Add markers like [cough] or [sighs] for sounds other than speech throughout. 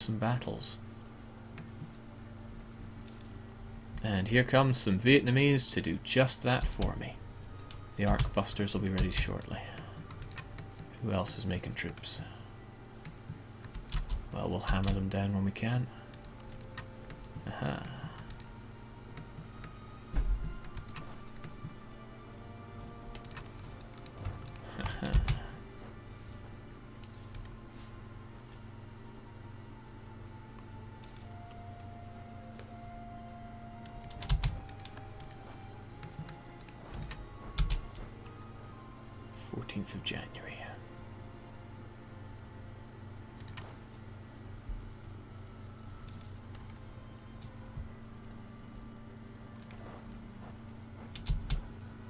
some battles. And here comes some Vietnamese to do just that for me. The Arquebusters will be ready shortly. Who else is making troops? Well, we'll hammer them down when we can. Aha. Fourteenth of January.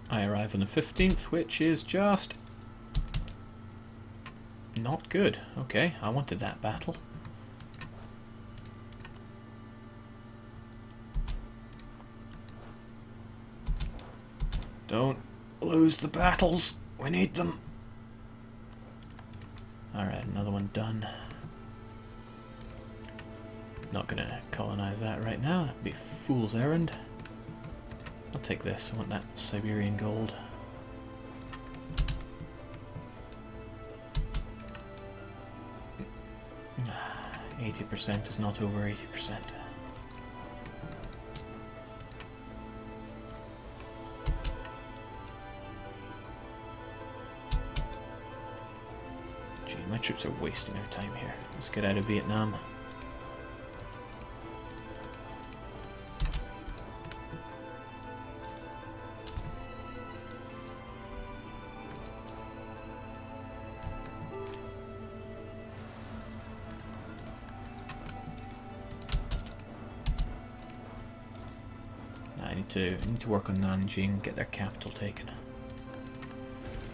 I arrive on the 15th, which is just not good. Okay, I wanted that battle. Don't lose the battles. We need them. Alright, another one done. Not gonna colonize that right now. That'd be fool's errand. I'll take this. I want that Siberian gold. [sighs] Eighty percent is not over eighty percent. Wasting our time here. Let's get out of Vietnam. I need to I need to work on Nanjing, get their capital taken.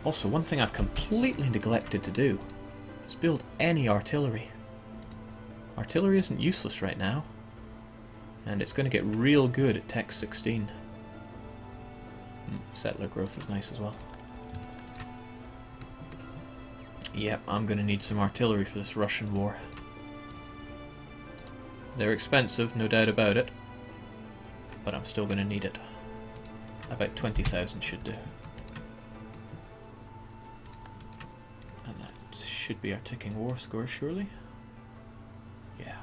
Also, one thing I've completely neglected to do is build any artillery. Artillery isn't useless right now, and it's going to get real good at Tech 16. Mm, settler growth is nice as well. Yep, I'm going to need some artillery for this Russian war. They're expensive, no doubt about it, but I'm still going to need it. About 20,000 should do. Should be our ticking war score, surely? Yeah.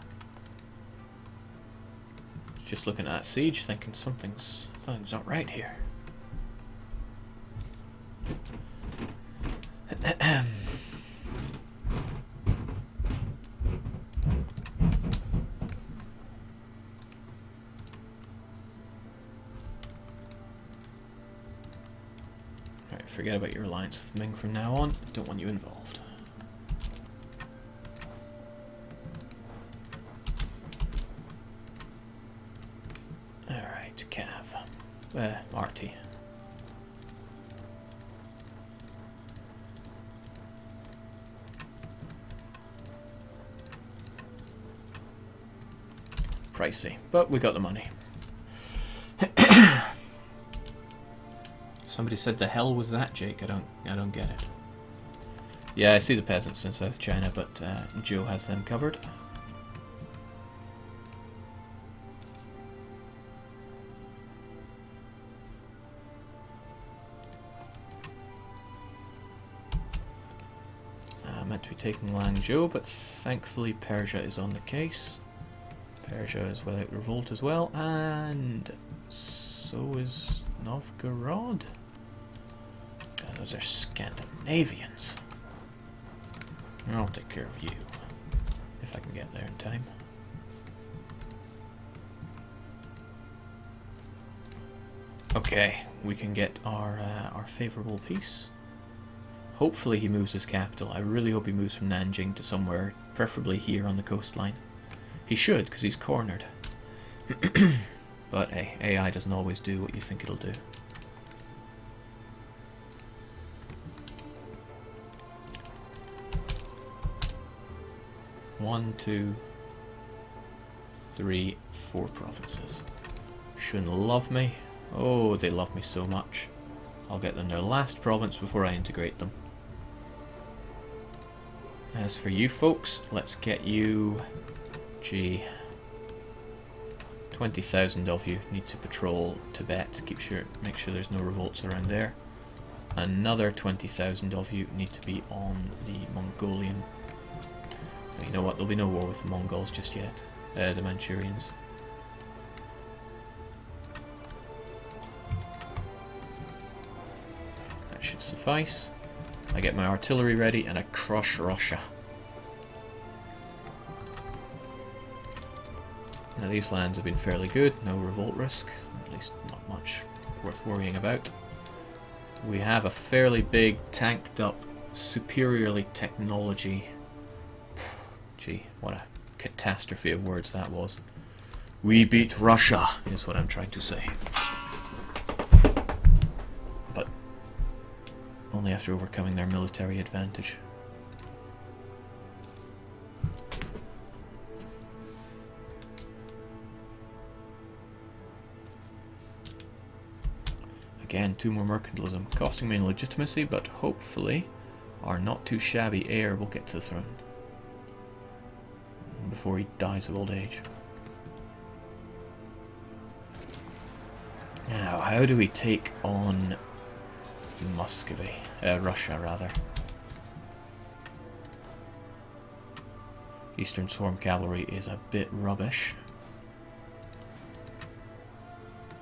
Just looking at siege, thinking something's, something's not right here. Forget about your alliance with Ming from now on. Don't want you involved. Alright, Cav. Uh, Artie. Pricey, but we got the money. [coughs] Somebody said the hell was that, Jake? I don't I don't get it. Yeah, I see the peasants in South China, but uh, Joe has them covered. Meant to be taking Langzhou, but thankfully Persia is on the case. Persia is without revolt as well, and so is Novgorod. God, those are Scandinavians. I'll take care of you if I can get there in time. Okay, we can get our uh, our favorable peace. Hopefully he moves his capital. I really hope he moves from Nanjing to somewhere, preferably here on the coastline. He should, because he's cornered. [clears throat] but hey, AI doesn't always do what you think it'll do. One, two, three, four provinces. Shouldn't love me. Oh, they love me so much. I'll get them their last province before I integrate them. As for you folks, let's get you Gee. 20,000 of you need to patrol Tibet, keep sure, make sure there's no revolts around there. Another 20,000 of you need to be on the Mongolian. You know what, there'll be no war with the Mongols just yet, uh, the Manchurians. That should suffice. I get my artillery ready and I crush Russia. Now these lands have been fairly good, no revolt risk, at least not much worth worrying about. We have a fairly big, tanked up, superiorly technology. [sighs] Gee, what a catastrophe of words that was. We beat Russia, is what I'm trying to say. But only after overcoming their military advantage. Again, two more mercantilism, costing me in legitimacy, but hopefully our not too shabby heir will get to the throne before he dies of old age. Now, how do we take on Muscovy? Uh, Russia, rather. Eastern Swarm Cavalry is a bit rubbish.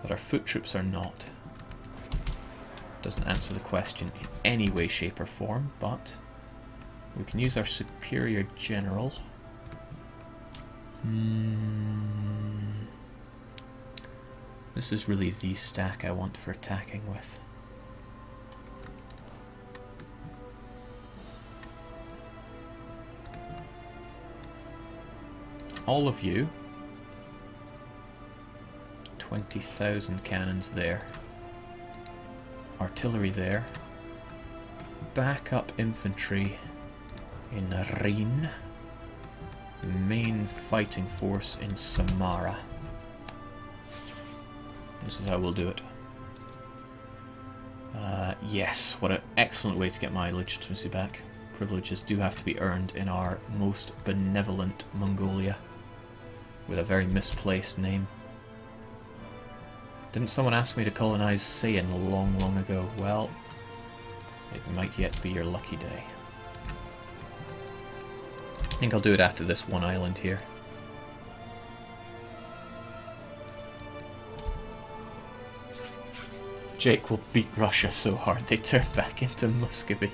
But our foot troops are not. Doesn't answer the question in any way, shape or form, but we can use our superior general. Hmm. This is really the stack I want for attacking with. All of you. 20,000 cannons there artillery there. Backup infantry in Rhin. Main fighting force in Samara. This is how we'll do it. Uh, yes, what an excellent way to get my legitimacy back. Privileges do have to be earned in our most benevolent Mongolia. With a very misplaced name. Didn't someone ask me to colonize Saiyan long, long ago? Well, it might yet be your lucky day. I think I'll do it after this one island here. Jake will beat Russia so hard they turn [laughs] back into Muscovy.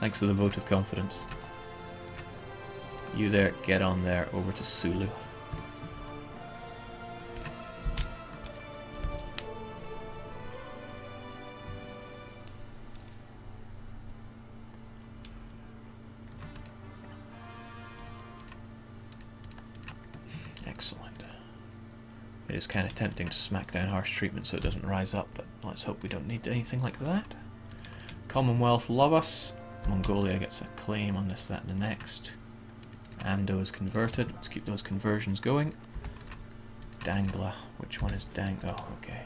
Thanks for the vote of confidence. You there, get on there, over to Sulu. Kind of tempting to smack down harsh treatment so it doesn't rise up, but let's hope we don't need anything like that. Commonwealth love us. Mongolia gets a claim on this, that, and the next. Amdo is converted. Let's keep those conversions going. Dangla. Which one is Dang? Oh, okay.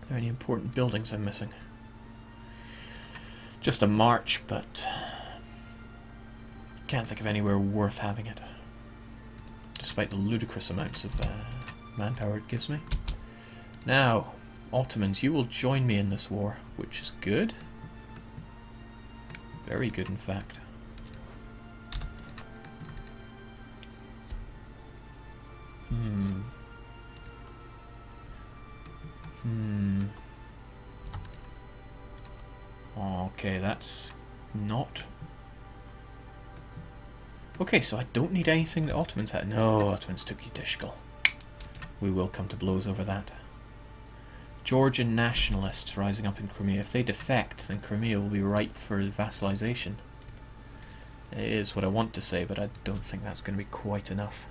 Are there any important buildings I'm missing? Just a march, but can't think of anywhere worth having it. Despite the ludicrous amounts of uh, manpower it gives me. Now, Ottomans, you will join me in this war, which is good. Very good, in fact. Hmm. Hmm. Okay, that's not... Okay, so I don't need anything the Ottomans had. No, Ottomans took Udishkel. We will come to blows over that. Georgian nationalists rising up in Crimea. If they defect, then Crimea will be ripe for vassalization. It is what I want to say, but I don't think that's going to be quite enough.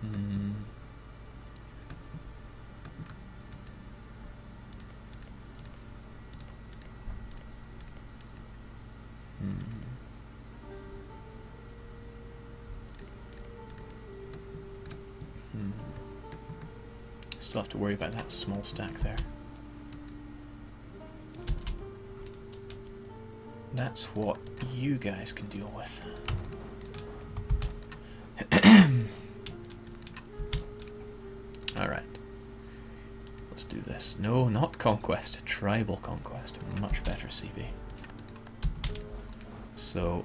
Hmm. Hmm. Hmm. Still have to worry about that small stack there. That's what you guys can deal with. [clears throat] Alright. Let's do this. No, not conquest. Tribal conquest. Much better CB. So,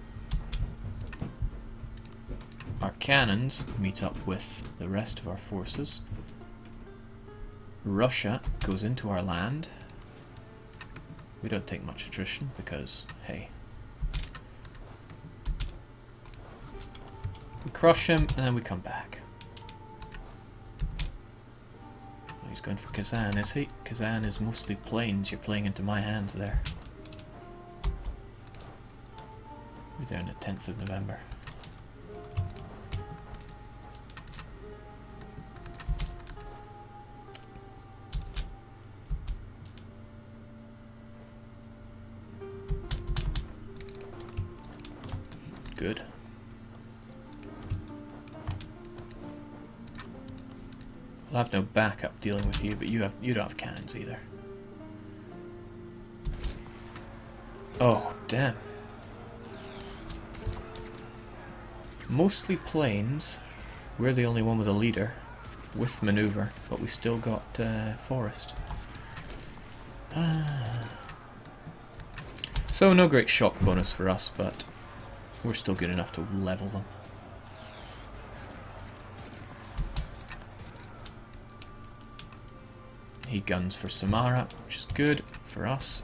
our cannons meet up with the rest of our forces. Russia goes into our land. We don't take much attrition because, hey. We crush him and then we come back. He's going for Kazan, is he? Kazan is mostly plains. You're playing into my hands there. We're there on the 10th of November. Good. I'll have no backup dealing with you, but you have you don't have cannons either. Oh, damn. Mostly plains. We're the only one with a leader with maneuver, but we still got uh, forest. [sighs] So no great shock bonus for us, but we're still good enough to level them. He guns for Samara, which is good for us.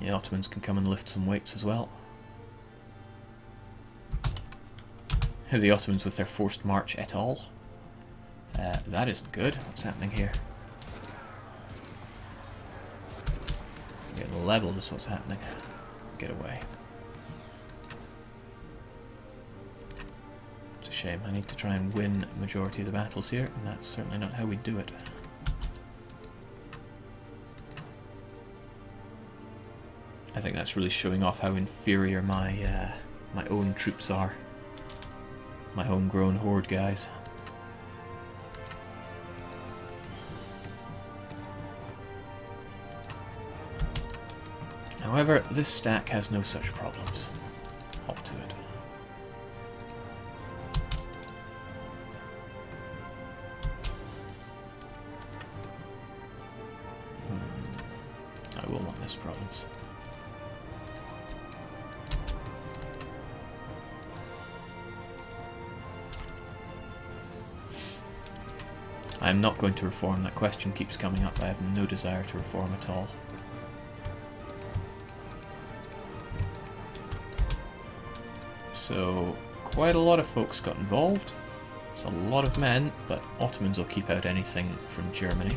The Ottomans can come and lift some weights as well. The Ottomans with their forced march et al. Uh, that isn't good. What's happening here? Getting leveled is what's happening get away. It's a shame. I need to try and win majority of the battles here, and that's certainly not how we do it. I think that's really showing off how inferior my uh, my own troops are. My homegrown horde guys. However, this stack has no such problems. Hop to it. Hmm. I will want this province. I am not going to reform. That question keeps coming up. I have no desire to reform at all. So quite a lot of folks got involved. It's a lot of men, but Ottomans will keep out anything from Germany.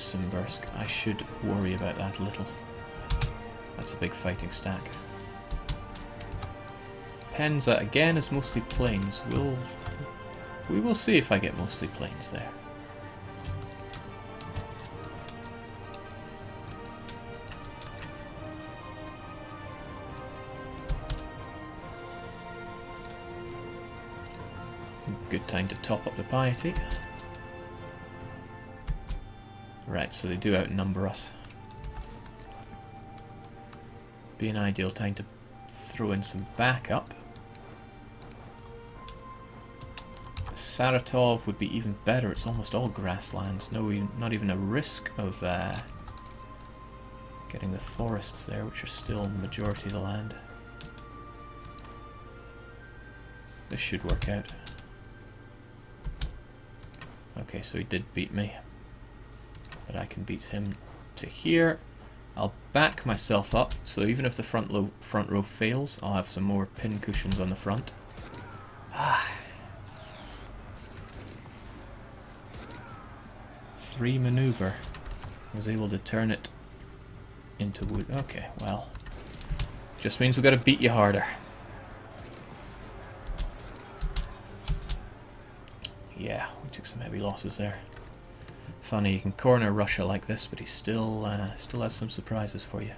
They're Simbirsk. I should worry about that a little. That's a big fighting stack. Penza, again, is mostly plains. We'll we will see if I get mostly plains there. Good time to top up the piety. Right, so they do outnumber us. Be an ideal time to throw in some backup. Saratov would be even better. It's almost all grasslands. No, not even a risk of uh, getting the forests there, which are still majority of the land. This should work out. Okay, so he did beat me. But I can beat him to here. I'll back myself up, so even if the front, front row fails, I'll have some more pin cushions on the front. [sighs] Ah. Three maneuver. I Was able to turn it into wood. Okay, well. Just means we've gotta beat you harder. Yeah, we took some heavy losses there. Funny, you can corner Russia like this, but he still uh, still has some surprises for you.